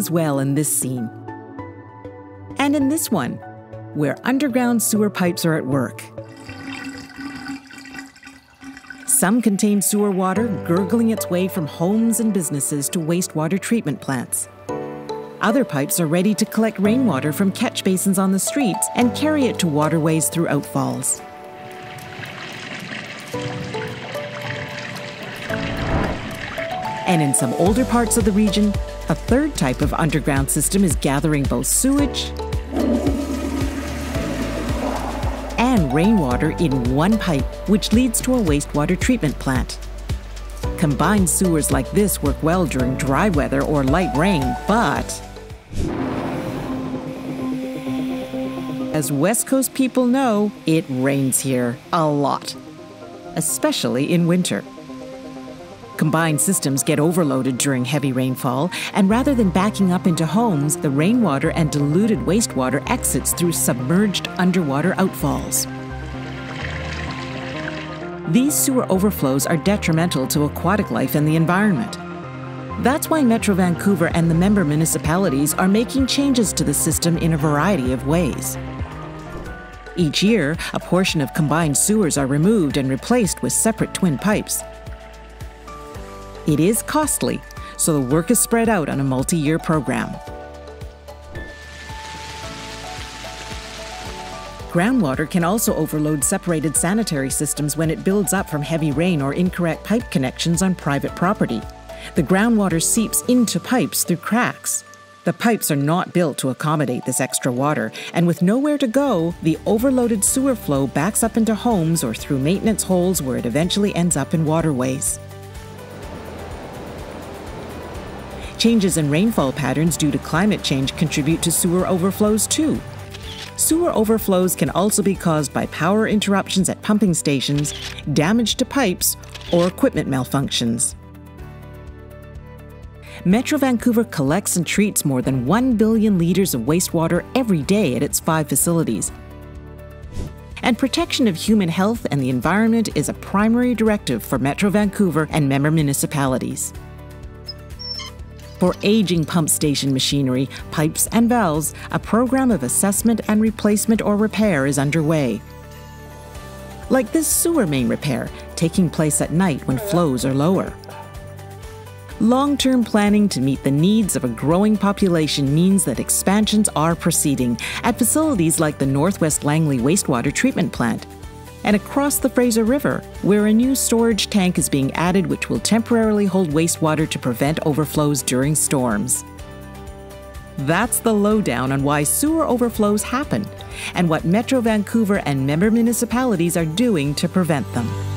is well in this scene. And in this one, where underground sewer pipes are at work. Some contain sewer water gurgling its way from homes and businesses to wastewater treatment plants. Other pipes are ready to collect rainwater from catch basins on the streets and carry it to waterways through outfalls. And in some older parts of the region, a third type of underground system is gathering both sewage and rainwater in one pipe, which leads to a wastewater treatment plant. Combined sewers like this work well during dry weather or light rain, but as West Coast people know, it rains here a lot, especially in winter. Combined systems get overloaded during heavy rainfall, and rather than backing up into homes, the rainwater and diluted wastewater exits through submerged underwater outfalls. These sewer overflows are detrimental to aquatic life and the environment. That's why Metro Vancouver and the member municipalities are making changes to the system in a variety of ways. Each year, a portion of combined sewers are removed and replaced with separate twin pipes. It is costly, so the work is spread out on a multi year program. Groundwater can also overload separated sanitary systems when it builds up from heavy rain or incorrect pipe connections on private property. The groundwater seeps into pipes through cracks. The pipes are not built to accommodate this extra water, and with nowhere to go, the overloaded sewer flow backs up into homes or through maintenance holes where it eventually ends up in waterways. Changes in rainfall patterns due to climate change contribute to sewer overflows too. Sewer overflows can also be caused by power interruptions at pumping stations, damage to pipes, or equipment malfunctions. Metro Vancouver collects and treats more than 1 billion litres of wastewater every day at its five facilities. And protection of human health and the environment is a primary directive for Metro Vancouver and member municipalities. For aging pump station machinery, pipes, and valves, a program of assessment and replacement or repair is underway. Like this sewer main repair, taking place at night when flows are lower. Long term planning to meet the needs of a growing population means that expansions are proceeding at facilities like the Northwest Langley Wastewater Treatment Plant, and across the Fraser River, where a new storage tank is being added which will temporarily hold wastewater to prevent overflows during storms. That's the lowdown on why sewer overflows happen and what Metro Vancouver and member municipalities are doing to prevent them.